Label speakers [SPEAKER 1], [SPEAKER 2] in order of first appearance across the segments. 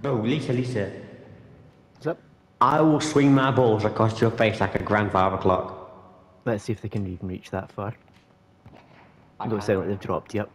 [SPEAKER 1] Bro, Lisa, Lisa.
[SPEAKER 2] What's up?
[SPEAKER 1] I will swing my balls across your face like a grandfather clock.
[SPEAKER 2] Let's see if they can even reach that far.
[SPEAKER 1] I
[SPEAKER 2] Don't sound like they've dropped yet.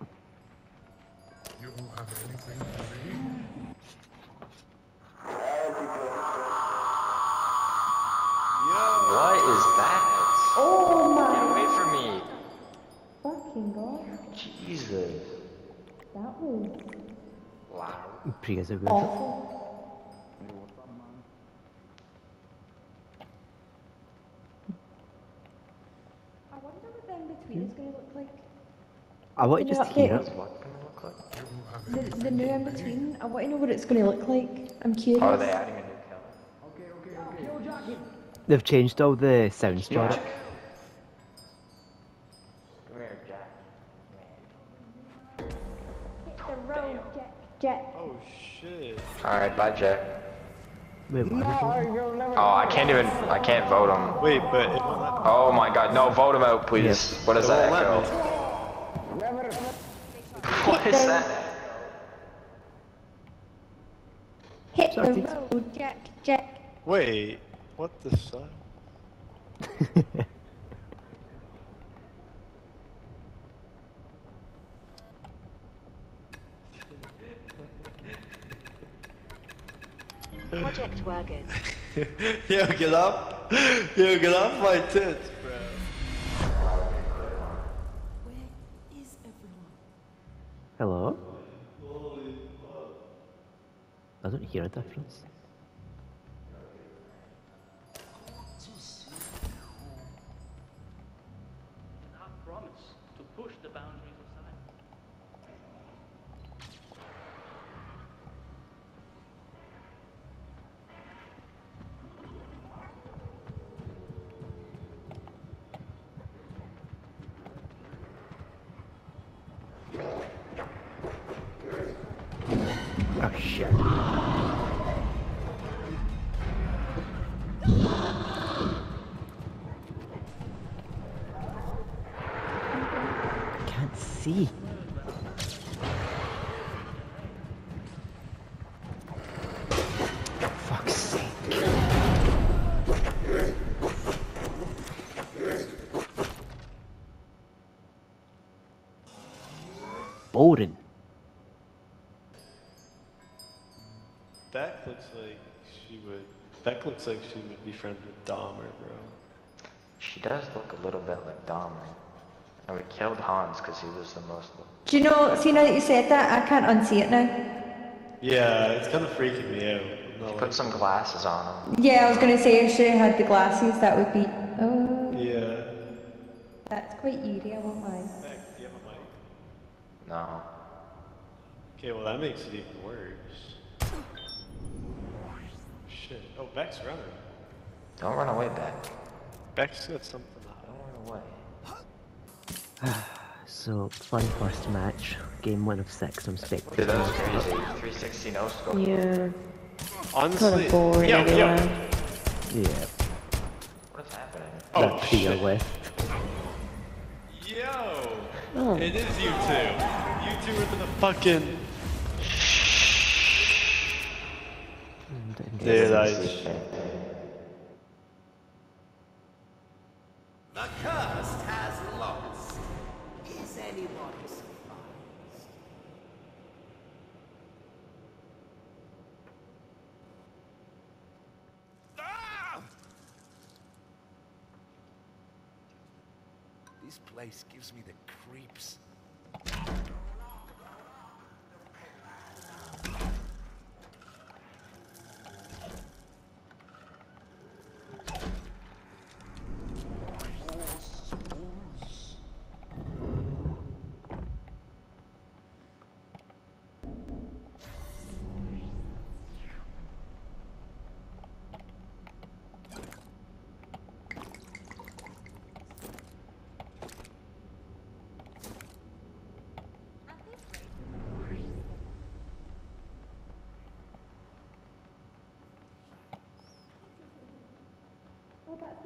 [SPEAKER 3] Look like.
[SPEAKER 2] I want to
[SPEAKER 3] Can you
[SPEAKER 2] just hear
[SPEAKER 3] update
[SPEAKER 2] it.
[SPEAKER 4] What gonna look like?
[SPEAKER 5] You don't have
[SPEAKER 3] The, the new in between. I want to know what it's going to look like. I'm curious.
[SPEAKER 4] Oh, are they adding a new killer?
[SPEAKER 2] They've changed all the sounds for it.
[SPEAKER 4] Alright, Jack.
[SPEAKER 2] Wait, what?
[SPEAKER 4] Oh, I can't even. I can't vote him.
[SPEAKER 6] Wait, but it won't let
[SPEAKER 4] Oh my god, no, vote him out, please. What is that echo? What is that?
[SPEAKER 3] Hit the road, Jack. Jack.
[SPEAKER 6] Wait, what the fuck?
[SPEAKER 7] Project Wagon.
[SPEAKER 6] Yo, get off! Yo, get off my tits, bro.
[SPEAKER 2] Hello? I don't hear a difference.
[SPEAKER 6] Beck looks like she would. Beck looks like she would be friends with Dahmer, bro.
[SPEAKER 4] She does look a little bit like Dahmer. And we killed Hans because he was the most.
[SPEAKER 3] Do you know, see now that you said that, I can't unsee it now.
[SPEAKER 6] Yeah, it's kind of freaking me out. I'm
[SPEAKER 4] Put
[SPEAKER 6] like-
[SPEAKER 4] some glasses on him.
[SPEAKER 3] Yeah, I was going to say if she had the glasses, that would be. Oh,
[SPEAKER 6] Yeah.
[SPEAKER 3] that's quite eerie, I won't lie.
[SPEAKER 6] Beck, do you have a mic?
[SPEAKER 4] No.
[SPEAKER 6] Okay, well that makes it even worse. Shit. Oh, Beck's running.
[SPEAKER 4] Don't run away, Beck.
[SPEAKER 6] Beck's got something to hide.
[SPEAKER 4] Don't run away.
[SPEAKER 2] So, fun first match. Game one of six. I'm
[SPEAKER 4] Dude,
[SPEAKER 2] spectating.
[SPEAKER 4] that was crazy. 360 no scope.
[SPEAKER 3] Yeah,
[SPEAKER 6] Honestly,
[SPEAKER 3] boring
[SPEAKER 6] yo, yo.
[SPEAKER 3] anyway.
[SPEAKER 2] Yeah.
[SPEAKER 4] What's happening?
[SPEAKER 6] Oh
[SPEAKER 2] that trio
[SPEAKER 6] shit.
[SPEAKER 2] left.
[SPEAKER 6] Yo!
[SPEAKER 3] Oh.
[SPEAKER 6] It is you two. You two are the fucking.
[SPEAKER 2] And-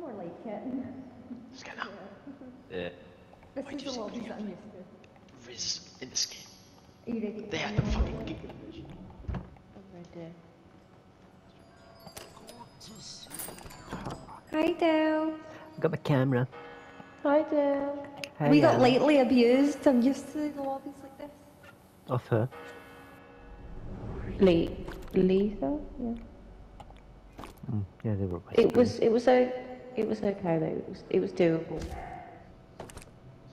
[SPEAKER 3] Well, that's more like it.
[SPEAKER 4] Just gonna.
[SPEAKER 2] Yeah.
[SPEAKER 3] This is the lobbies that I'm used to.
[SPEAKER 7] is in this game.
[SPEAKER 3] Are you ready?
[SPEAKER 7] They had the fucking game.
[SPEAKER 3] Hi, Dale.
[SPEAKER 2] Got my camera.
[SPEAKER 3] Hi, Dale.
[SPEAKER 2] Hey,
[SPEAKER 3] we got
[SPEAKER 2] um,
[SPEAKER 3] lately abused. I'm used to the lobbies like this.
[SPEAKER 2] Off her.
[SPEAKER 8] Le- lethal? Yeah.
[SPEAKER 2] Mm, yeah, they were.
[SPEAKER 8] It was. It was. O- it was okay though. It was. It was doable.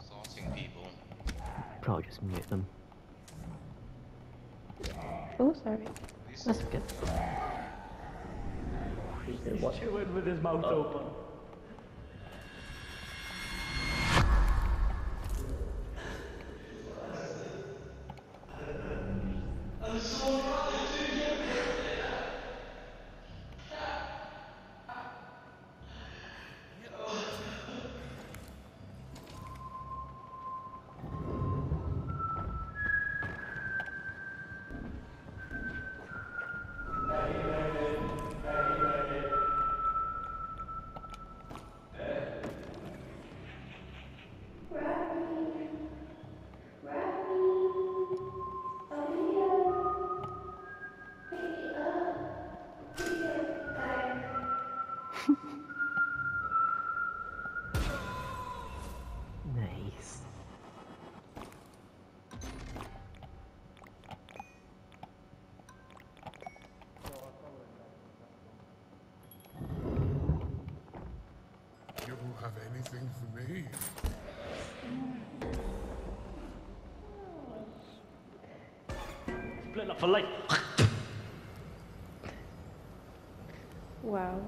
[SPEAKER 7] Assaulting people.
[SPEAKER 2] Probably just mute them.
[SPEAKER 8] Oh, sorry.
[SPEAKER 2] That's good.
[SPEAKER 9] He's Chewing with his mouth
[SPEAKER 5] oh. open. For
[SPEAKER 9] life.
[SPEAKER 8] Wow.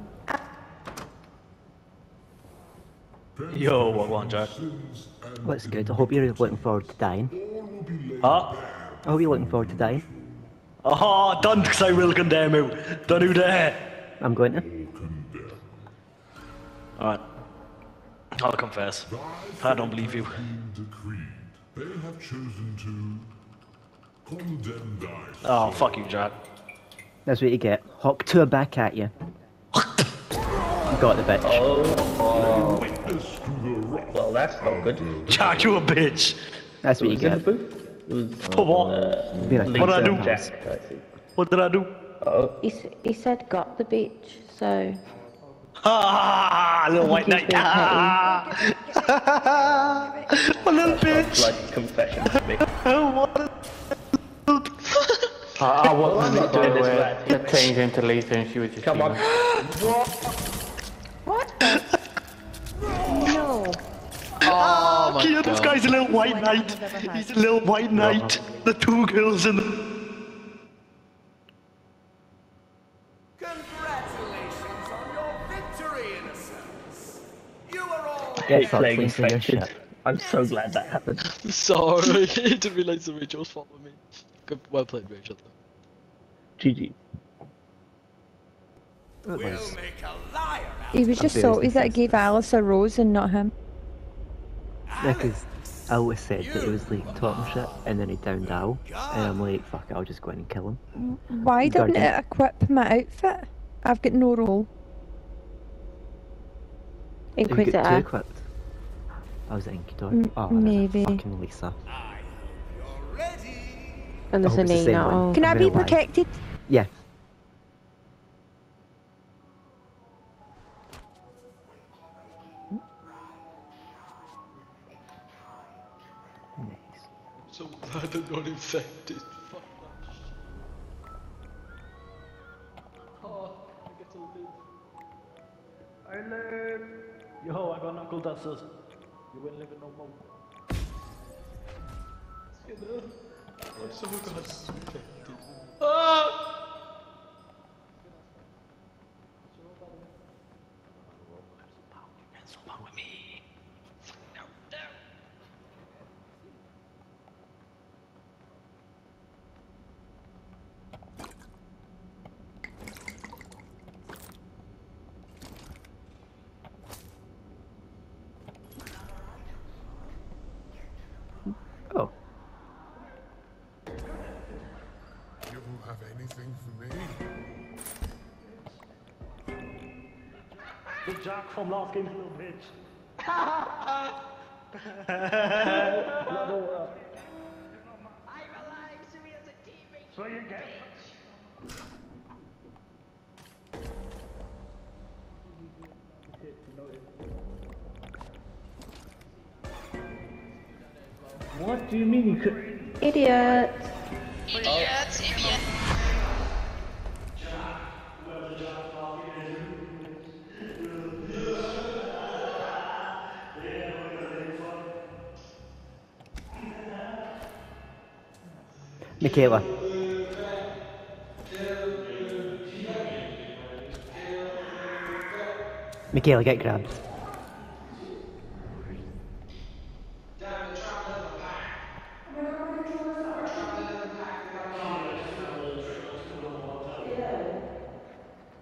[SPEAKER 7] Yo, what one, Jack?
[SPEAKER 2] What's good? I hope you're looking forward to dying.
[SPEAKER 7] Huh?
[SPEAKER 2] I hope you're looking forward to dying.
[SPEAKER 7] Oh, don't because I will condemn you. Don't do that.
[SPEAKER 2] I'm going to.
[SPEAKER 7] Alright. I'll confess. I don't believe you.
[SPEAKER 5] Decreed. They have chosen to condemn die.
[SPEAKER 7] Oh, fuck you, Jack.
[SPEAKER 2] That's what you get. Hawk to a back at you. Got the bitch.
[SPEAKER 5] Witness to the wrath
[SPEAKER 10] Well, that's not good.
[SPEAKER 7] Jack, you a bitch.
[SPEAKER 2] That's what you
[SPEAKER 10] Was in the
[SPEAKER 2] get.
[SPEAKER 10] booth? It
[SPEAKER 7] For what?
[SPEAKER 2] Be like,
[SPEAKER 7] What did I do?
[SPEAKER 10] Jack, I.
[SPEAKER 7] What did I do?
[SPEAKER 8] He, s- he said got the bitch, so
[SPEAKER 7] Ah, little white knight.
[SPEAKER 8] being
[SPEAKER 7] Ah, my little bitch.
[SPEAKER 10] Like confession to me.
[SPEAKER 7] What?
[SPEAKER 11] I, I
[SPEAKER 10] I'm
[SPEAKER 11] wasn't
[SPEAKER 10] not
[SPEAKER 11] so
[SPEAKER 10] doing this
[SPEAKER 11] uh,
[SPEAKER 10] right.
[SPEAKER 11] to change into Lisa and she was just
[SPEAKER 10] Come on. what?
[SPEAKER 8] no.
[SPEAKER 7] Oh my Kia, this guy's a little white knight.
[SPEAKER 8] I've ever had.
[SPEAKER 7] He's a little white knight. The two girls in the.
[SPEAKER 12] Congratulations on your victory, innocents. You are all
[SPEAKER 2] Get
[SPEAKER 10] Start
[SPEAKER 2] fucked
[SPEAKER 10] playing infected. I'm so glad that happened.
[SPEAKER 7] Sorry, I didn't realize the Rachel's fault with me. Good, well played, Rachel.
[SPEAKER 10] GG.
[SPEAKER 12] will make a liar out
[SPEAKER 3] He was just
[SPEAKER 2] very
[SPEAKER 3] salty that I gave Alice a rose and not him.
[SPEAKER 2] Because I always said that he was like talking shit, and then he downed Al, and I'm like, fuck it, I'll just go in and kill him.
[SPEAKER 3] Mm, why didn't
[SPEAKER 2] Guardian.
[SPEAKER 3] it equip my outfit? I've got no role.
[SPEAKER 2] Have you got two equipped? I was Inquisitor.
[SPEAKER 3] M-
[SPEAKER 2] Oh, there's a
[SPEAKER 3] maybe.
[SPEAKER 2] fucking Lisa.
[SPEAKER 12] You're ready.
[SPEAKER 8] And there's
[SPEAKER 2] I
[SPEAKER 8] a
[SPEAKER 2] hope the same
[SPEAKER 8] Nina.
[SPEAKER 2] one.
[SPEAKER 8] Oh.
[SPEAKER 3] Can I be
[SPEAKER 2] gonna
[SPEAKER 3] protected?
[SPEAKER 2] Yeah.
[SPEAKER 7] So glad I'm not infected. Fuck that shit. Oh, I get to live.
[SPEAKER 9] I live. Yo, I got knuckle dusters. You ain't living no more.
[SPEAKER 7] You know? I'm infected. Ah!
[SPEAKER 9] Jack from last game, little bitch.
[SPEAKER 2] Michaela. Michaela, get grabbed.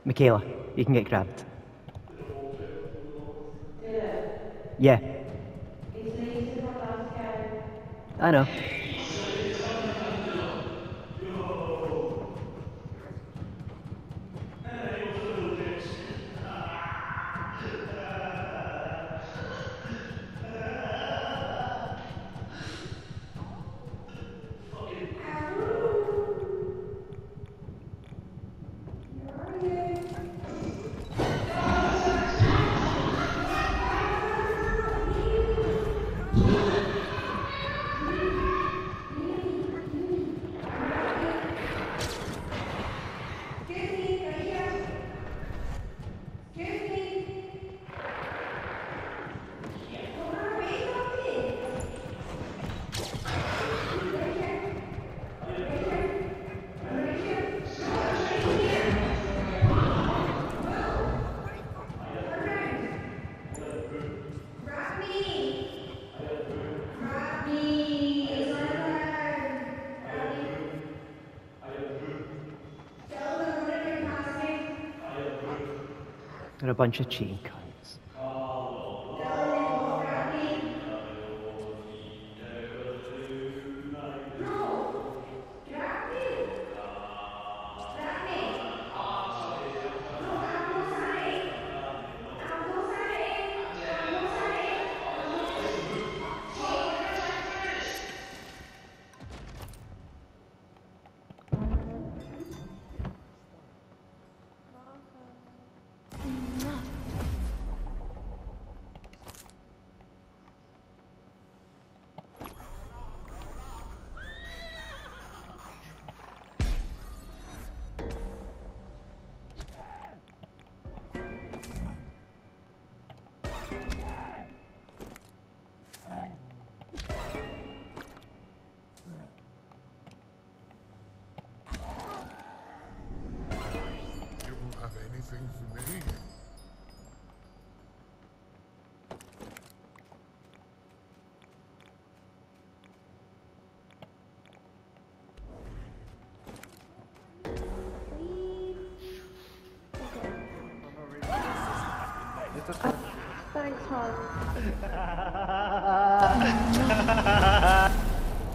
[SPEAKER 2] Michaela, you can get grabbed. Yeah. I know. Bunch of cheating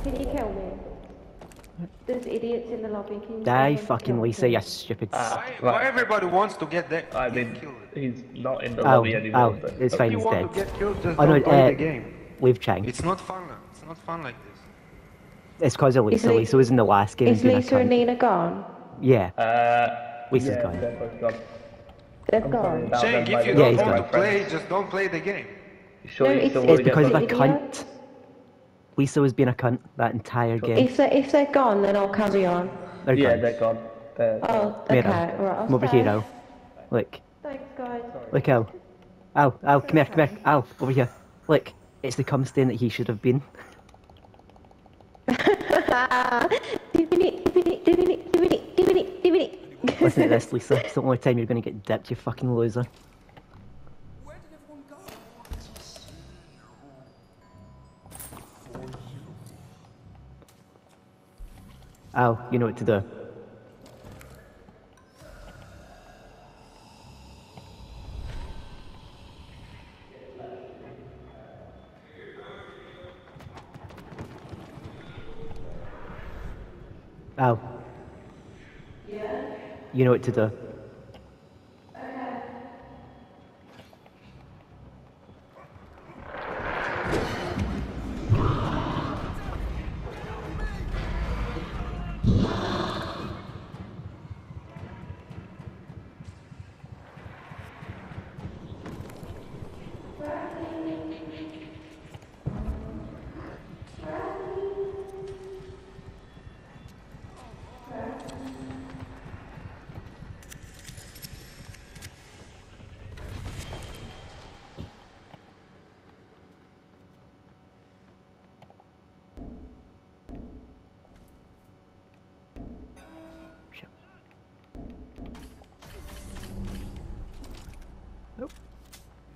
[SPEAKER 8] Can you kill me? There's idiots in the lobby. Can you
[SPEAKER 2] Die fucking Lisa,
[SPEAKER 8] them.
[SPEAKER 2] you stupid.
[SPEAKER 10] Ah,
[SPEAKER 13] Why
[SPEAKER 10] right.
[SPEAKER 13] everybody wants to get that?
[SPEAKER 10] I mean, he's not in the
[SPEAKER 2] Oh,
[SPEAKER 10] lobby anymore.
[SPEAKER 2] oh,
[SPEAKER 10] but-
[SPEAKER 2] it's fine, he's
[SPEAKER 13] want
[SPEAKER 2] dead.
[SPEAKER 13] to get killed, just
[SPEAKER 2] Oh no, uh,
[SPEAKER 13] the game.
[SPEAKER 2] leave Chang.
[SPEAKER 13] It's not fun. It's not fun like this.
[SPEAKER 2] It's because of Lisa.
[SPEAKER 8] Li-
[SPEAKER 2] Lisa was in the last game.
[SPEAKER 8] Is Lisa and. Nina gone?
[SPEAKER 2] Yeah,
[SPEAKER 10] Uh,
[SPEAKER 2] Lisa's
[SPEAKER 10] yeah,
[SPEAKER 2] gone.
[SPEAKER 10] They're both gone. I'm sorry
[SPEAKER 13] Shane, if you
[SPEAKER 2] Yeah,
[SPEAKER 13] don't
[SPEAKER 2] he's
[SPEAKER 13] want
[SPEAKER 2] gone.
[SPEAKER 13] to play, just don't play the game.
[SPEAKER 10] Sure
[SPEAKER 8] No, it's- it's
[SPEAKER 10] want to
[SPEAKER 2] it's
[SPEAKER 10] get
[SPEAKER 2] because of a cunt. Lisa was being a cunt that entire game.
[SPEAKER 8] If they're, if they're gone, then I'll carry on.
[SPEAKER 2] They're
[SPEAKER 10] Yeah,
[SPEAKER 2] gone.
[SPEAKER 10] they're gone. They're
[SPEAKER 8] Oh, okay.
[SPEAKER 2] Mira,
[SPEAKER 8] Right, I'll
[SPEAKER 2] Come over here, Al. Look,
[SPEAKER 8] Thanks, guys.
[SPEAKER 2] look, Al. Al, Al, come here, come here. Al, over here. Look, it's the cum stain that he should have been.
[SPEAKER 8] Doing it, doing it, doing it,
[SPEAKER 2] Listen to this, Lisa. It's the only time you're going to get dipped, you fucking loser.
[SPEAKER 12] Where did everyone go?
[SPEAKER 2] Al, you know what to do. Al. You know what to do.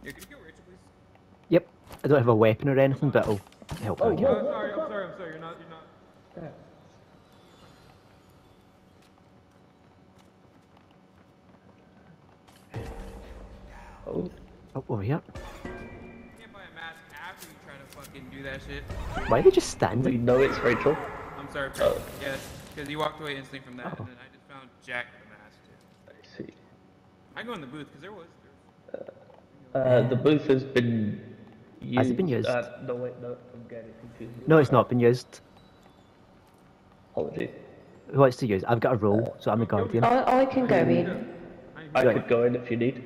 [SPEAKER 14] Yeah, can you kill Rachel, please?
[SPEAKER 2] Yep. I don't have a weapon or anything, but I'll help
[SPEAKER 14] Oh,
[SPEAKER 2] out.
[SPEAKER 14] sorry, I'm sorry, I'm sorry. You're not, you're not.
[SPEAKER 10] Oh.
[SPEAKER 2] Oh, over here.
[SPEAKER 14] You can't buy a mask after you try to fucking do that shit.
[SPEAKER 2] Why are they just
[SPEAKER 10] We
[SPEAKER 2] standing?
[SPEAKER 10] know it's Rachel.
[SPEAKER 14] I'm sorry,
[SPEAKER 10] Oh.
[SPEAKER 14] Yes, because you walked away instantly from that,
[SPEAKER 2] Oh.
[SPEAKER 14] and then I just found Jack with a mask too.
[SPEAKER 10] I see.
[SPEAKER 14] I go in the booth because there was. There
[SPEAKER 10] Uh, the booth has been used.
[SPEAKER 2] Has it been used?
[SPEAKER 10] Uh, no, wait, no, I'm getting confused.
[SPEAKER 2] No, it's not been used.
[SPEAKER 10] Apologies.
[SPEAKER 2] Who wants to use? I've got a role, so I'm the guardian.
[SPEAKER 8] I, I can go in.
[SPEAKER 10] I
[SPEAKER 2] Right.
[SPEAKER 10] could go in if you need.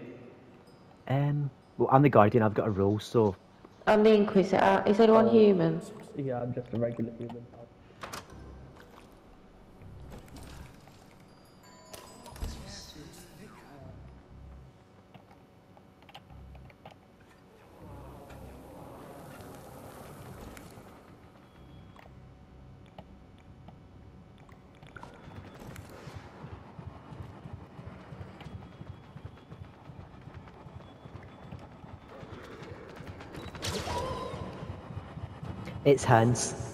[SPEAKER 2] Um, well, I'm the guardian. I've got a role, so
[SPEAKER 8] I'm the Inquisitor. Is anyone human?
[SPEAKER 10] Yeah, I'm just a regular human.
[SPEAKER 2] It's Hans.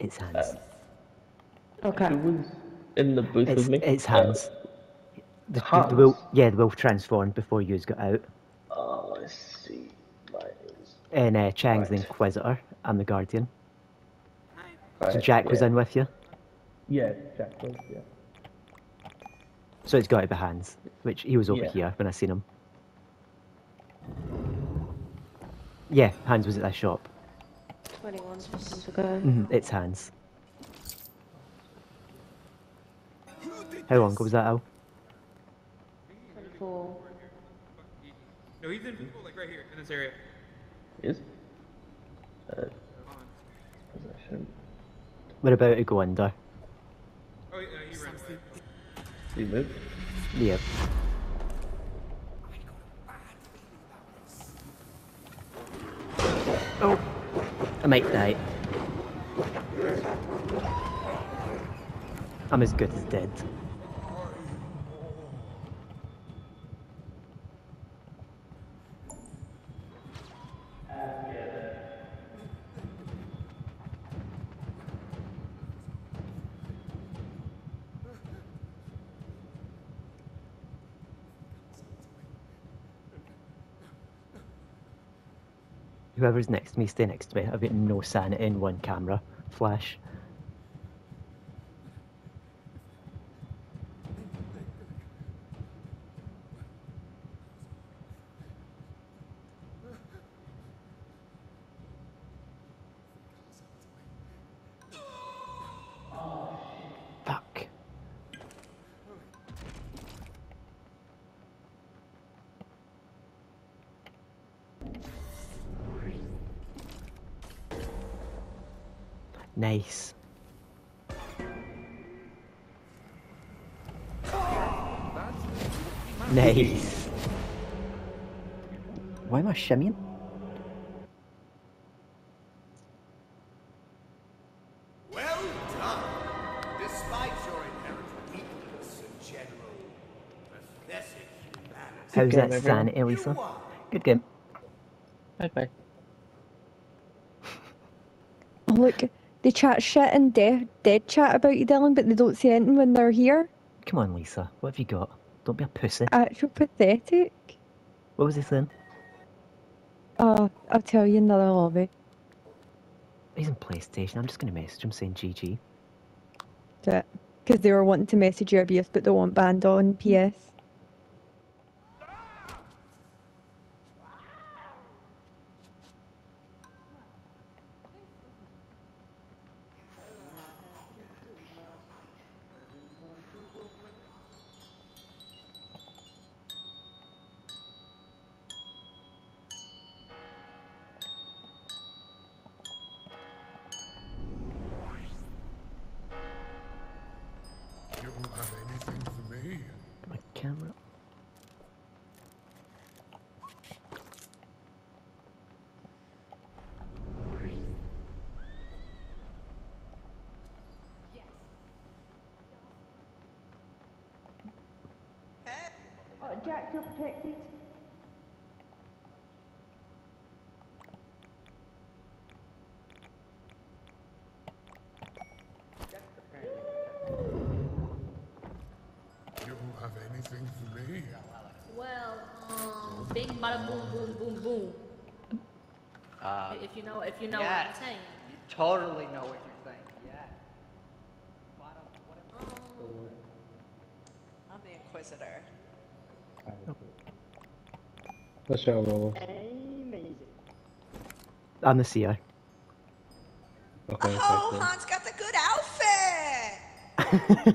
[SPEAKER 2] It's Hans.
[SPEAKER 8] Okay.
[SPEAKER 10] Who was in the booth
[SPEAKER 2] It's,
[SPEAKER 10] with me?
[SPEAKER 2] it's
[SPEAKER 10] Uh,
[SPEAKER 2] Hans. The, the,
[SPEAKER 10] Hans?
[SPEAKER 2] the will, yeah, the wolf transformed before you got out.
[SPEAKER 10] Oh, I see. Right,
[SPEAKER 2] And uh, Chang's the Inquisitor. I'm the guardian. So
[SPEAKER 10] right,
[SPEAKER 2] Jack was in with you.
[SPEAKER 10] Yeah, Jack was, yeah.
[SPEAKER 2] So it's got to be Hans, which he was over
[SPEAKER 10] Yeah.
[SPEAKER 2] here when I seen him. Yeah, Hans was at that shop.
[SPEAKER 8] 21 seconds ago.
[SPEAKER 2] hmm it's Hans. How long ago was that, Al?
[SPEAKER 8] 24.
[SPEAKER 14] No, he's in people like right here in this area.
[SPEAKER 10] Is? Uh.
[SPEAKER 2] We're about to go under.
[SPEAKER 14] Oh, yeah, he ran away.
[SPEAKER 10] He moved?
[SPEAKER 2] Yeah. Oh, I might die. I'm as good as dead. Whoever's next to me, stay next to me. I've got no sanity in one camera flash. Nice. Nice. Why am I shimmying?
[SPEAKER 12] Well done. Despite your inherent weakness and general pathetic humanity.
[SPEAKER 2] How's
[SPEAKER 10] game,
[SPEAKER 2] that
[SPEAKER 10] everyone.
[SPEAKER 2] sanity, Lisa? Good game.
[SPEAKER 10] Bye bye.
[SPEAKER 3] Oh, look, they chat shit and dead, dead chat about you, Dylan, but they don't say anything when they're here.
[SPEAKER 2] Come on, Lisa. What have you got? Don't be a pussy.
[SPEAKER 3] Actual pathetic.
[SPEAKER 2] What was he saying?
[SPEAKER 3] Oh, I'll tell you another lobby.
[SPEAKER 2] He's in PlayStation. I'm just going to message him saying GG.
[SPEAKER 3] Because they were wanting to message you abuse, but they want banned on PS.
[SPEAKER 5] You don't have anything for me.
[SPEAKER 2] My camera.
[SPEAKER 3] Oh, Jack, you're protected.
[SPEAKER 5] You have anything for me.
[SPEAKER 15] Well, um, bing bada boom boom boom boom.
[SPEAKER 16] Uh,
[SPEAKER 15] If you know, if you know
[SPEAKER 16] yeah,
[SPEAKER 15] what I'm saying.
[SPEAKER 16] You totally know what you're saying. Yeah.
[SPEAKER 17] I'm the Inquisitor.
[SPEAKER 10] What's your role?
[SPEAKER 17] Amazing.
[SPEAKER 2] I'm the CI.
[SPEAKER 10] Okay, okay,
[SPEAKER 17] Oh,
[SPEAKER 10] cool.
[SPEAKER 17] Han's got the good outfit.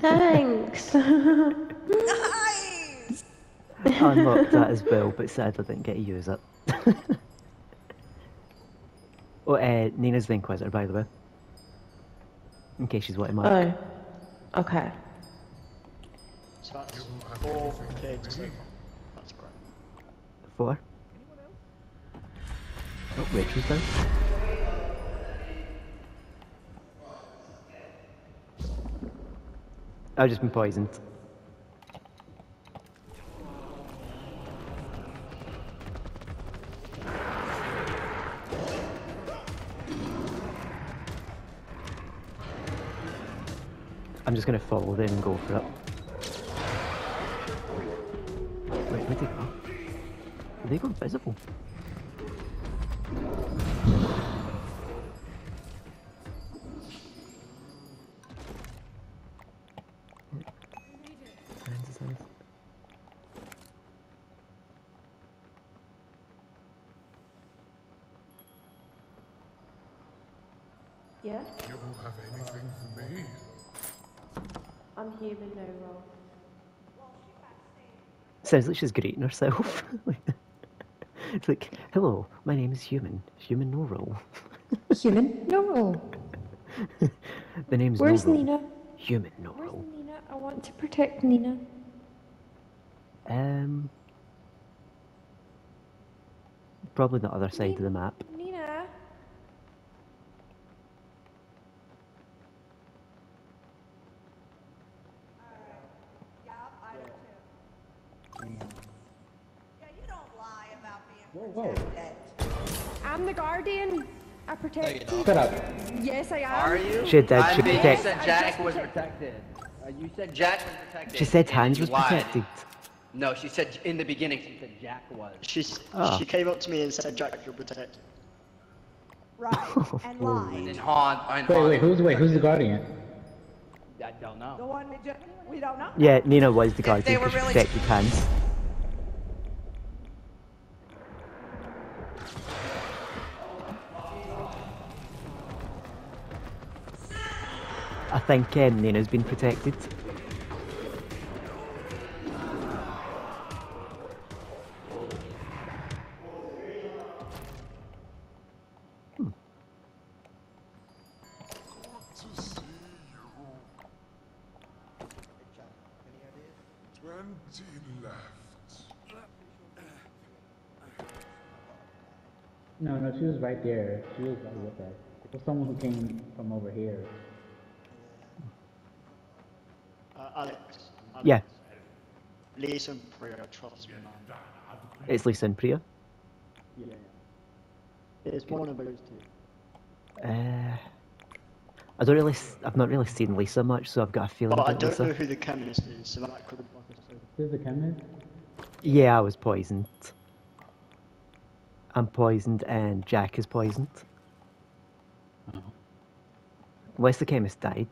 [SPEAKER 8] Thanks.
[SPEAKER 17] nice.
[SPEAKER 2] I unlocked that as well, but sadly didn't get to use it. oh, uh, Nina's the Inquisitor, by the way. In case she's wanting mark.
[SPEAKER 8] Oh. Okay.
[SPEAKER 11] So that's four kids. That's great.
[SPEAKER 2] Four. Rachel's down. I've just been poisoned. I'm just gonna follow them and go for it. Wait, where'd they go? Did they go invisible? Sounds like she's greeting herself. it's like, hello, my name is Human. Human no role.
[SPEAKER 3] Human? No role.
[SPEAKER 2] the name's
[SPEAKER 3] Where's
[SPEAKER 2] no.
[SPEAKER 3] Nina?
[SPEAKER 2] Human no
[SPEAKER 3] Where's
[SPEAKER 2] role.
[SPEAKER 3] Nina? I want to protect Nina.
[SPEAKER 2] Um, probably the other side of the map.
[SPEAKER 3] Nina?
[SPEAKER 10] Whoa,
[SPEAKER 3] I'm the guardian. I protect you.
[SPEAKER 10] Shut up.
[SPEAKER 3] Yes, I am.
[SPEAKER 16] Are you?
[SPEAKER 2] She did,
[SPEAKER 16] I
[SPEAKER 2] she
[SPEAKER 16] mean,
[SPEAKER 2] protect-
[SPEAKER 16] You said Jack was protected. Uh, you said Jack was protected.
[SPEAKER 2] She said
[SPEAKER 16] and
[SPEAKER 2] Hans was
[SPEAKER 16] lied.
[SPEAKER 2] protected.
[SPEAKER 16] No, she said in the beginning she said Jack was.
[SPEAKER 11] She's,
[SPEAKER 2] Ah.
[SPEAKER 11] She came up to me and said, Jack, you're protected.
[SPEAKER 17] Right. and lied.
[SPEAKER 16] And Han. And
[SPEAKER 10] Wait,
[SPEAKER 16] Han
[SPEAKER 10] wait, who's wait, who's the guardian?
[SPEAKER 16] I don't know.
[SPEAKER 17] The one we don't know.
[SPEAKER 2] Yeah, Nina was the
[SPEAKER 17] they
[SPEAKER 2] guardian
[SPEAKER 17] were
[SPEAKER 2] because she
[SPEAKER 17] really-
[SPEAKER 2] protected Hans. I think um, Nina's been protected. Hmm.
[SPEAKER 9] No, no, she was right there. She was right with us. It was someone who came from over here.
[SPEAKER 11] Alex. Alex.
[SPEAKER 2] Yeah.
[SPEAKER 11] Listen, prayer, trust me, man.
[SPEAKER 2] It's Lisa and Priya.
[SPEAKER 11] Yeah. It's one of those two.
[SPEAKER 2] Uh, I don't really. s- I've not really seen Lisa much, so I've got a feeling
[SPEAKER 11] But I don't
[SPEAKER 2] Lisa.
[SPEAKER 11] know who the chemist is, so that could have
[SPEAKER 9] Who's the chemist?
[SPEAKER 2] Yeah, I was poisoned. I'm poisoned, and Jack is poisoned. Where's the chemist died?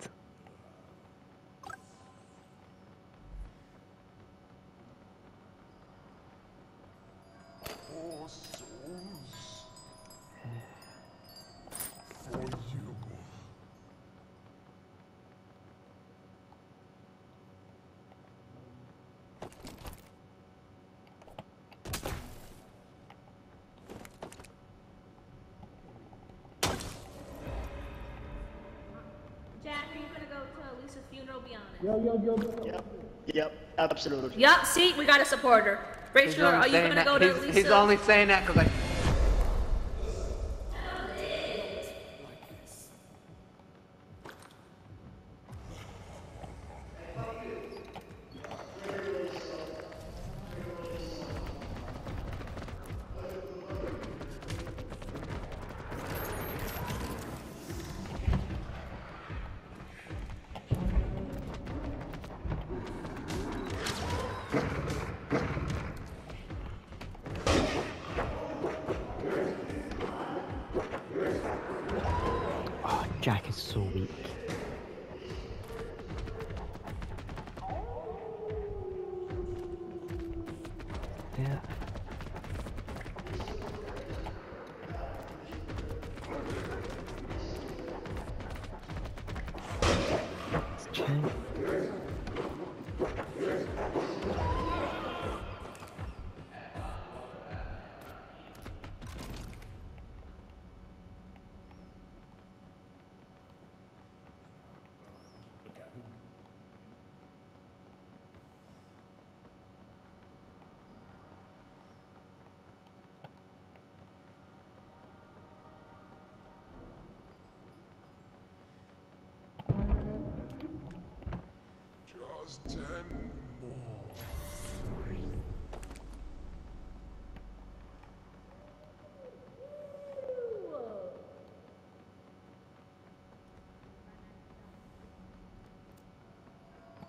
[SPEAKER 15] Jack, are you gonna go to Lisa's funeral? Be honest.
[SPEAKER 9] Yo, yo, yo.
[SPEAKER 11] Yep. Yep. Absolutely.
[SPEAKER 15] Yup, see, we got a supporter. Rachel, are you gonna go to Lisa's?
[SPEAKER 13] he's only saying that because I.
[SPEAKER 5] Just ten more.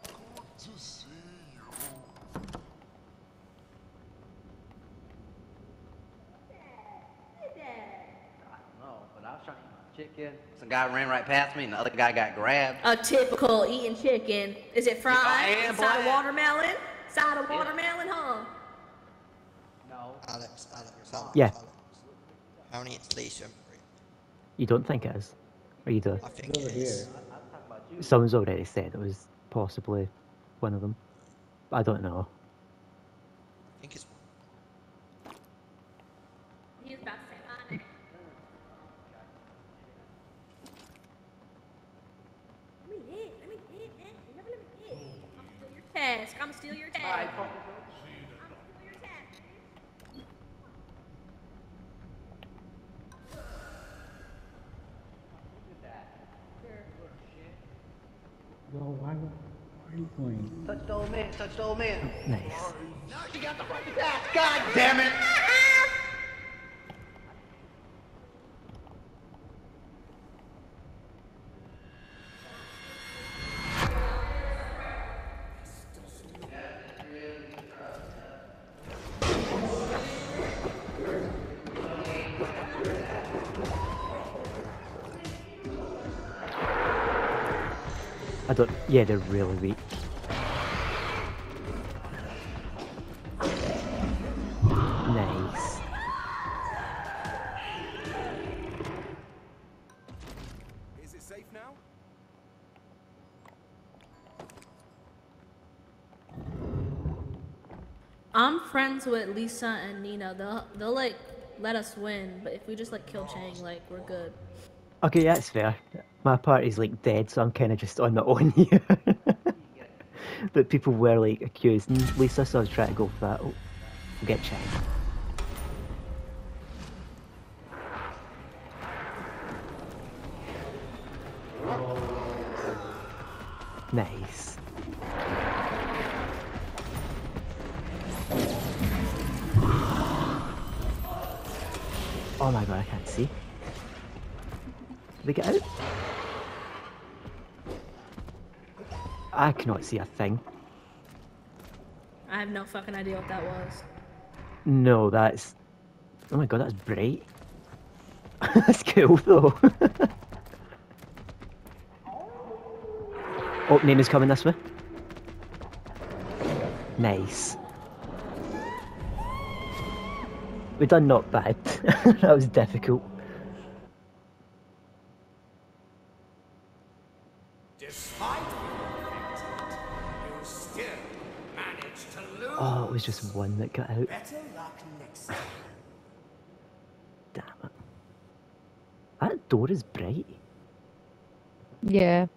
[SPEAKER 5] Good to see you.
[SPEAKER 16] No, but I was trying to eat my chicken. Some guy ran right past me, and the other guy got grabbed.
[SPEAKER 15] A typical eating chicken. Is it fried?
[SPEAKER 16] Oh, I am,
[SPEAKER 15] Inside
[SPEAKER 16] boy.
[SPEAKER 15] of watermelon? Side of watermelon, huh?
[SPEAKER 16] No.
[SPEAKER 18] Alex, Alex, Alex.
[SPEAKER 2] Yeah.
[SPEAKER 18] Alex. How many it's Lisa?
[SPEAKER 2] You don't think it is? Or you do?
[SPEAKER 18] I think it is.
[SPEAKER 2] Someone's already said it was possibly one of them. I don't know.
[SPEAKER 18] I think it's
[SPEAKER 15] He's about to say mine. Let me hit. Let me hit, man. You never let me hit. I'm steal your task. I'm steal your task. I'm steal your task.
[SPEAKER 9] Yo, why, why are you playing?
[SPEAKER 16] Touch the old man. Touch the old man.
[SPEAKER 2] Nice.
[SPEAKER 16] No, she got the fucking ass. God damn it.
[SPEAKER 2] Yeah, they're really weak. Nice.
[SPEAKER 12] Is it safe now?
[SPEAKER 15] I'm friends with Lisa and Nina. They'll they'll like let us win, but if we just like kill Chang, like we're good.
[SPEAKER 2] Okay, yeah, that's fair. My party's like dead, so I'm kind of just on my own here. but people were like accusing Lisa, so I was trying to go for that. Oh, get Chang. I cannot see a thing.
[SPEAKER 15] I have no fucking idea what that was.
[SPEAKER 2] No, that's. Oh my god, that's bright. that's cool though. oh, name is coming this way. Nice. We done not bad. that was difficult. Was just one that got out.
[SPEAKER 12] Better luck next time.
[SPEAKER 2] Damn it. That door is bright.
[SPEAKER 3] Yeah.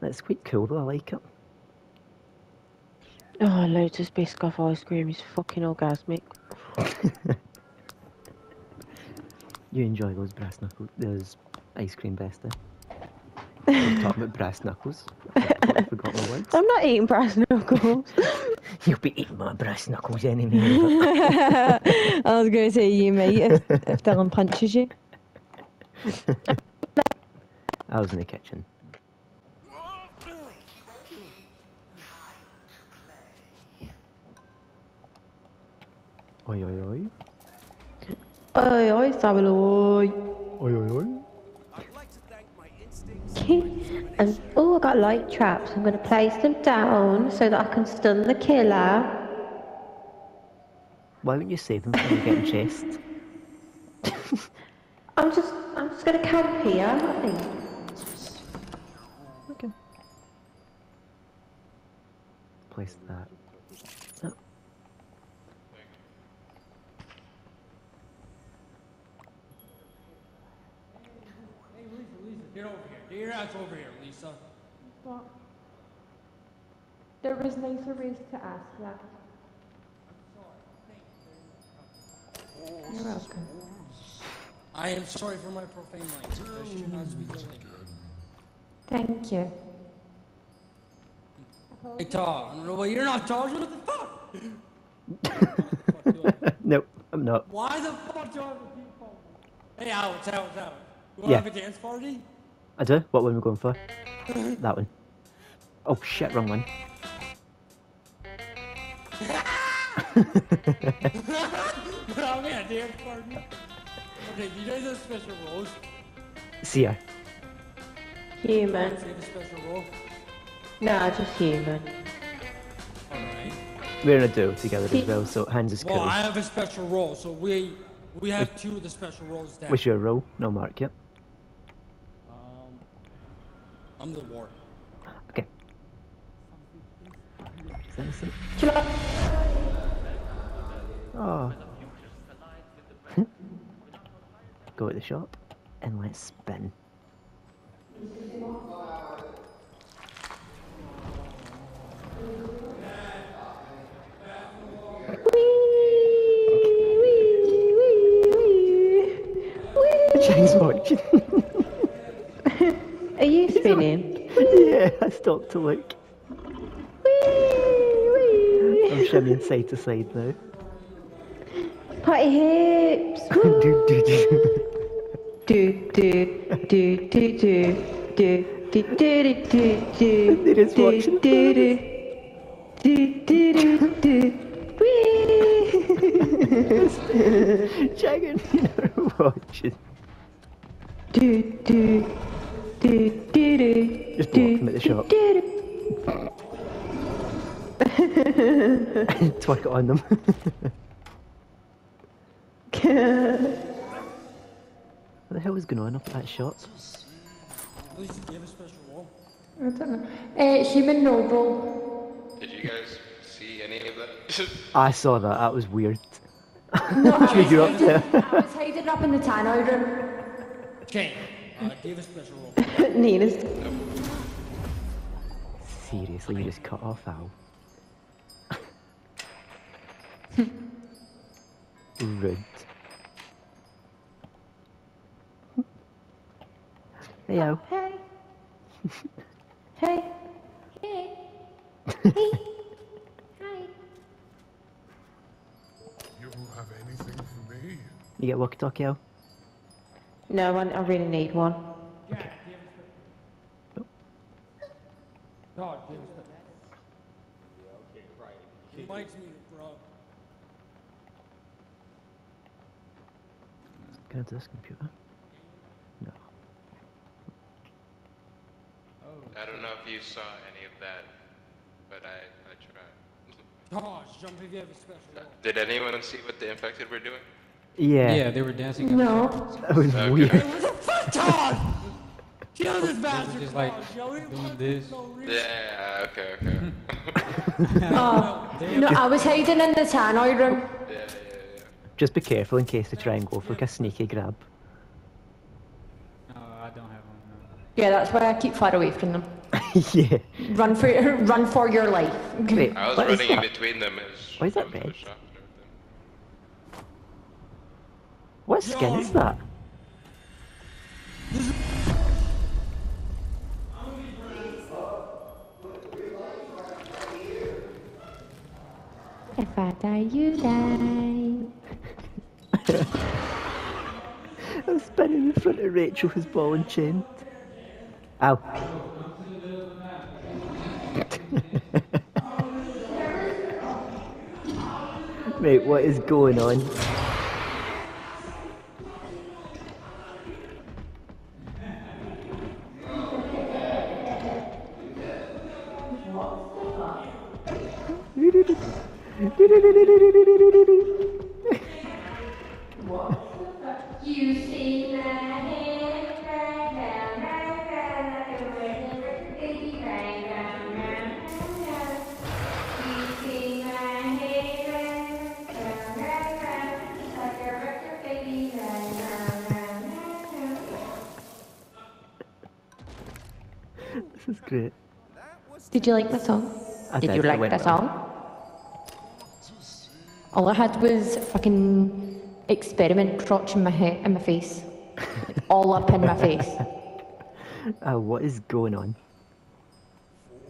[SPEAKER 2] That's quite cool though, I like it.
[SPEAKER 8] Oh, loads of Biscoff ice cream is fucking orgasmic.
[SPEAKER 2] You enjoy those brass knuckles, those ice cream bestie. Eh? I'm talking about brass knuckles. I forgot my words.
[SPEAKER 8] I'm not eating brass knuckles.
[SPEAKER 2] You'll be eating my brass knuckles anyway.
[SPEAKER 3] I was going to say you, mate, if, if Dylan punches you.
[SPEAKER 2] I was in the kitchen. Oi, oi, oi.
[SPEAKER 8] Oi, oi, Sabaloy.
[SPEAKER 2] Oi, oi, oi.
[SPEAKER 8] and oh, I got light traps. I'm going to place them down so that I can stun the killer.
[SPEAKER 2] Why don't you save them for getting chased?
[SPEAKER 8] I'm just, I'm just going to camp here. I think.
[SPEAKER 2] Okay. Place that. Oh,
[SPEAKER 19] Hey, Lisa, Lisa, get over here. Get your ass over here, Lisa.
[SPEAKER 8] What? There was nicer ways to ask that. You're welcome.
[SPEAKER 19] I am sorry for my profane language. I should not speak that language.
[SPEAKER 8] Thank you.
[SPEAKER 19] Hey, Todd, I don't know why you're not Todd. What the fuck?
[SPEAKER 2] nope, I'm not.
[SPEAKER 19] Why the fuck do I have a people? Hey, Alex, Alex, Alex. You want to
[SPEAKER 2] Yeah.
[SPEAKER 19] have a dance party?
[SPEAKER 2] I do? What one are we going for? that one. Oh shit, wrong one.
[SPEAKER 19] We're having a dance party. Okay, do you guys have special roles?
[SPEAKER 2] See ya.
[SPEAKER 8] Human.
[SPEAKER 19] Say the special role.
[SPEAKER 8] No, just human.
[SPEAKER 19] Alright.
[SPEAKER 2] We're in a duo together as well, so Hans is
[SPEAKER 19] Well. I have a special role, so we we have two of the special roles down.
[SPEAKER 2] What's your role? No mark, yep.
[SPEAKER 19] Um, I'm the warden.
[SPEAKER 2] Okay. Is that innocent? Oh. Go to the shop and let's spin. James watching.
[SPEAKER 8] Are you spinning?
[SPEAKER 2] yeah, I stopped to look. I'm shimmying side to side now.
[SPEAKER 8] Party hips.
[SPEAKER 2] do, do, do.
[SPEAKER 8] Do do do do do do do do do do do
[SPEAKER 2] It is
[SPEAKER 8] do
[SPEAKER 2] watching.
[SPEAKER 8] do do do do do do
[SPEAKER 2] Jagged, you're watching.
[SPEAKER 8] do do do do do
[SPEAKER 2] Just block him at the shop. Twerk it on them. what the hell is going on up at that shop?
[SPEAKER 19] Lisa, do you have a special role?
[SPEAKER 8] I don't know. Uh, human noble.
[SPEAKER 7] Did you guys see any of that?
[SPEAKER 2] I saw that. That was weird.
[SPEAKER 8] No,
[SPEAKER 2] What
[SPEAKER 8] I
[SPEAKER 2] you do up
[SPEAKER 8] was
[SPEAKER 2] there?
[SPEAKER 8] hiding- I was hiding up in the tannoy room.
[SPEAKER 19] Jane, uh, do a special role?
[SPEAKER 8] Nina's.
[SPEAKER 2] Seriously, you just cut off Al. Rude. Hey, Al.
[SPEAKER 8] Hey. Hey.
[SPEAKER 5] You don't have anything for me.
[SPEAKER 2] You get walkie-talkie, Al?
[SPEAKER 3] No, I, I really need one.
[SPEAKER 19] God, give us the. Mike's me, bro.
[SPEAKER 2] Can I do this computer? No. Oh.
[SPEAKER 20] I don't know if you saw any of that, but I, I tried.
[SPEAKER 19] Gosh, jumping gave a special. role.
[SPEAKER 20] Did anyone see what the infected were doing?
[SPEAKER 2] Yeah.
[SPEAKER 21] Yeah, they were dancing.
[SPEAKER 3] No.
[SPEAKER 2] That was
[SPEAKER 20] Okay.
[SPEAKER 2] weird.
[SPEAKER 19] It was a futon! Kill this
[SPEAKER 21] They
[SPEAKER 19] bastard!
[SPEAKER 21] just like
[SPEAKER 19] Joe.
[SPEAKER 21] Doing this.
[SPEAKER 19] no.
[SPEAKER 20] Yeah, okay, okay.
[SPEAKER 3] Oh, no, I was hiding in the tannoy room.
[SPEAKER 20] yeah, yeah, yeah.
[SPEAKER 2] Just be careful in case they try and go for like a sneaky grab.
[SPEAKER 21] No, I don't have one. No.
[SPEAKER 3] Yeah, that's why I keep far away from them.
[SPEAKER 2] yeah.
[SPEAKER 3] Run for run for your life.
[SPEAKER 2] Wait,
[SPEAKER 20] I was
[SPEAKER 2] what is
[SPEAKER 20] running in
[SPEAKER 2] that?
[SPEAKER 20] between them as
[SPEAKER 2] Why is that
[SPEAKER 20] going for the
[SPEAKER 2] red?
[SPEAKER 20] shop and everything.
[SPEAKER 2] What skin is that?
[SPEAKER 3] If I die, you die.
[SPEAKER 2] I'm spinning in front of Rachel who's ball and chain. Ow. Mate, what is going on?
[SPEAKER 3] Did you like the song?
[SPEAKER 2] I
[SPEAKER 3] Did
[SPEAKER 2] did,
[SPEAKER 3] you like the
[SPEAKER 2] well.
[SPEAKER 3] song? All I had was fucking experiment crotch in my head, in my face, Like, all up in my face.
[SPEAKER 2] Oh, what is going on?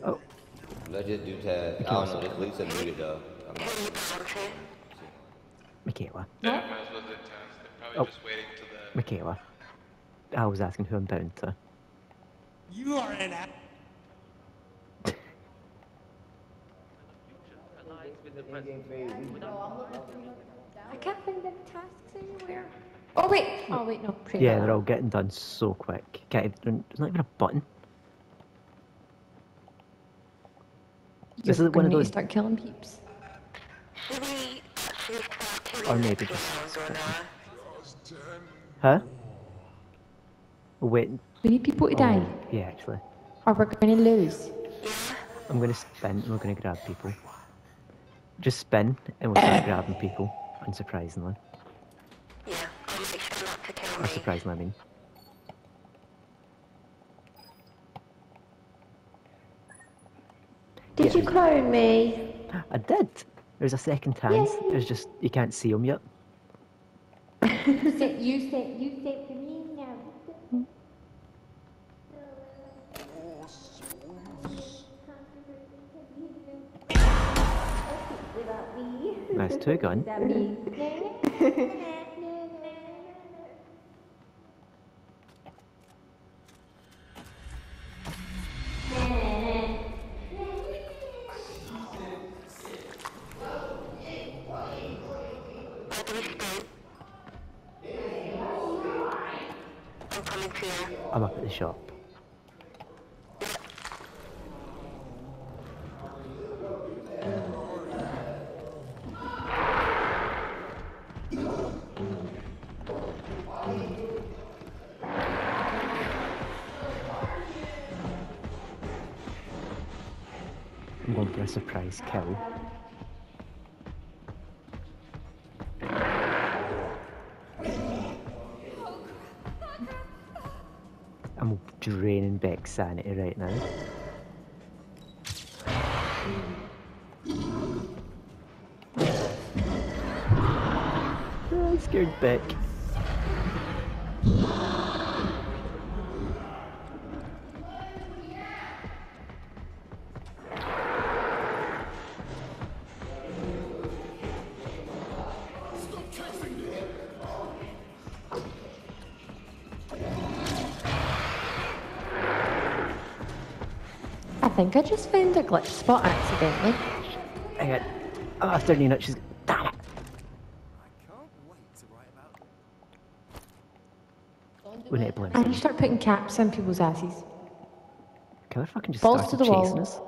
[SPEAKER 2] Oh.
[SPEAKER 22] Let's just do tag. I don't know, this Lisa muted though. I'm not sure.
[SPEAKER 2] Michaela.
[SPEAKER 20] Yeah, might as well do test. They're probably
[SPEAKER 2] Oh.
[SPEAKER 20] just waiting to the.
[SPEAKER 2] Michaela. I was asking who I'm down to.
[SPEAKER 19] You are an ass.
[SPEAKER 3] I can't find the tasks anywhere. Oh wait, oh wait, no. pray
[SPEAKER 2] Yeah, they're all getting done so quick. Can't even, there's not even a button.
[SPEAKER 3] You're
[SPEAKER 2] This is one
[SPEAKER 3] gonna
[SPEAKER 2] of
[SPEAKER 3] need to
[SPEAKER 2] those,
[SPEAKER 3] start killing peeps.
[SPEAKER 2] or maybe just. Huh? Wait.
[SPEAKER 3] We need people to
[SPEAKER 2] Oh,
[SPEAKER 3] die,
[SPEAKER 2] Yeah, actually.
[SPEAKER 3] or we're gonna lose.
[SPEAKER 2] I'm gonna spin and we're gonna grab people. Just spin and we'll start grabbing people, unsurprisingly. Unsurprisingly, I mean.
[SPEAKER 3] Did you clone me?
[SPEAKER 2] I did! There's a second hand. There's just, you can't see them yet.
[SPEAKER 3] you said you said you said to me
[SPEAKER 2] Nice two gun. I'm draining Beck's sanity right now. I scared Beck.
[SPEAKER 3] Think I just found a glitch spot accidentally.
[SPEAKER 2] Hang on. Oh, after Nina, she's. Damn it! We need to blame
[SPEAKER 3] I need to start putting caps on people's asses.
[SPEAKER 2] Can I fucking just
[SPEAKER 3] Balls
[SPEAKER 2] start
[SPEAKER 3] to the
[SPEAKER 2] chasing
[SPEAKER 3] wall.
[SPEAKER 2] us?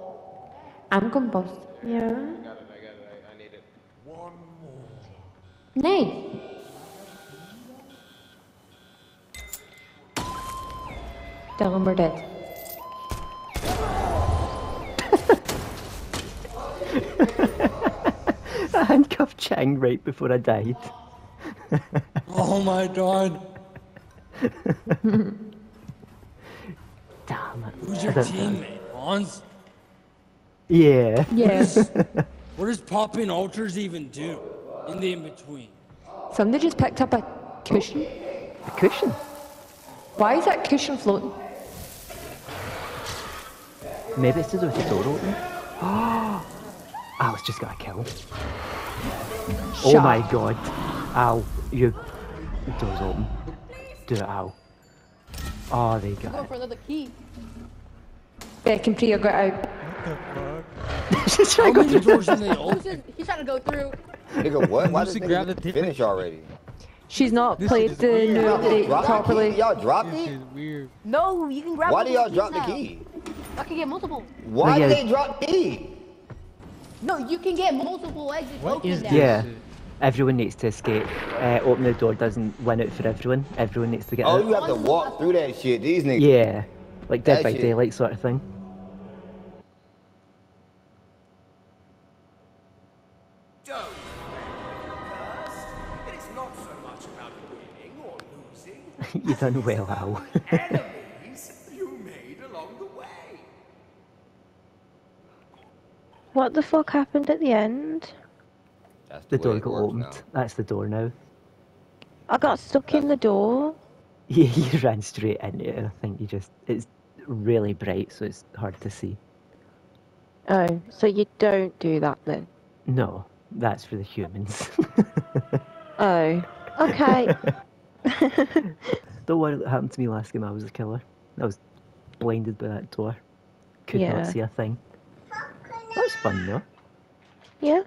[SPEAKER 3] I'm going bust. Yeah.
[SPEAKER 20] I got it, I got it, I, I need it.
[SPEAKER 12] One more.
[SPEAKER 3] Nay. Dylan, we're dead.
[SPEAKER 2] I handcuffed right before I died.
[SPEAKER 19] Oh my god.
[SPEAKER 2] Damn it.
[SPEAKER 19] Who's your
[SPEAKER 2] I don't know.
[SPEAKER 19] teammate? Hans?
[SPEAKER 2] Yeah.
[SPEAKER 3] Yes.
[SPEAKER 19] What does popping altars even do in the in between?
[SPEAKER 3] Somebody just picked up a cushion.
[SPEAKER 2] A cushion?
[SPEAKER 3] Why is that cushion floating?
[SPEAKER 2] Maybe it's to do with the door opening. Alice just got a kill. oh my
[SPEAKER 3] up.
[SPEAKER 2] god. Ow. You. The door's open. Do it, ow. Oh, they got
[SPEAKER 23] Go for another key.
[SPEAKER 3] Beck and Priya got out.
[SPEAKER 2] She's
[SPEAKER 19] How
[SPEAKER 2] trying to
[SPEAKER 19] many
[SPEAKER 2] go
[SPEAKER 19] doors
[SPEAKER 2] through
[SPEAKER 19] in the
[SPEAKER 23] He's,
[SPEAKER 19] open?
[SPEAKER 23] just, he's trying to go through.
[SPEAKER 22] Nigga, what? Why
[SPEAKER 21] Lucy
[SPEAKER 22] did
[SPEAKER 21] grabbed
[SPEAKER 22] nigga
[SPEAKER 21] the
[SPEAKER 22] finish already?
[SPEAKER 3] She's not
[SPEAKER 21] This
[SPEAKER 3] played the
[SPEAKER 21] weird.
[SPEAKER 3] new
[SPEAKER 22] Y'all
[SPEAKER 3] update
[SPEAKER 22] the
[SPEAKER 3] properly.
[SPEAKER 22] key? Y'all dropped
[SPEAKER 21] This
[SPEAKER 22] it?
[SPEAKER 21] is weird.
[SPEAKER 23] No, you can grab
[SPEAKER 22] Why
[SPEAKER 23] multiple
[SPEAKER 22] do y'all
[SPEAKER 23] keys
[SPEAKER 22] drop the key?
[SPEAKER 23] I can get multiple.
[SPEAKER 22] Why
[SPEAKER 2] yeah.
[SPEAKER 22] did they drop key?
[SPEAKER 23] No, you can get multiple exit
[SPEAKER 21] What
[SPEAKER 23] tokens
[SPEAKER 21] is
[SPEAKER 23] now.
[SPEAKER 2] Yeah. Everyone needs to escape. Uh, open the door doesn't win it for everyone. Everyone needs to get
[SPEAKER 22] Oh,
[SPEAKER 2] out.
[SPEAKER 22] you have to walk through that shit. These niggas.
[SPEAKER 2] Yeah. Like Dead
[SPEAKER 22] That
[SPEAKER 2] by
[SPEAKER 22] shit-
[SPEAKER 2] Daylight sort of thing.
[SPEAKER 12] Don't first. It is not so much about winning or losing.
[SPEAKER 2] you done well, Al.
[SPEAKER 12] Enemies you made along the way.
[SPEAKER 8] What the fuck happened at the end?
[SPEAKER 22] That's
[SPEAKER 2] the
[SPEAKER 22] way
[SPEAKER 2] door got opened.
[SPEAKER 22] now.
[SPEAKER 2] That's the door now.
[SPEAKER 8] I got stuck in the door.
[SPEAKER 2] Yeah, you ran straight into it. I think you just. It's really bright, so it's hard to see.
[SPEAKER 8] Oh, so you don't do that then?
[SPEAKER 2] No, that's for the humans.
[SPEAKER 8] Oh, okay.
[SPEAKER 2] Don't worry what happened to me last game I was a killer. I was blinded by that door. Could
[SPEAKER 8] Yeah.
[SPEAKER 2] not see a thing. That was fun though.
[SPEAKER 8] yeah.